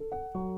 Música